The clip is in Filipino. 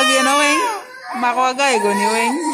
agi ano weng? Mako agay guni weng.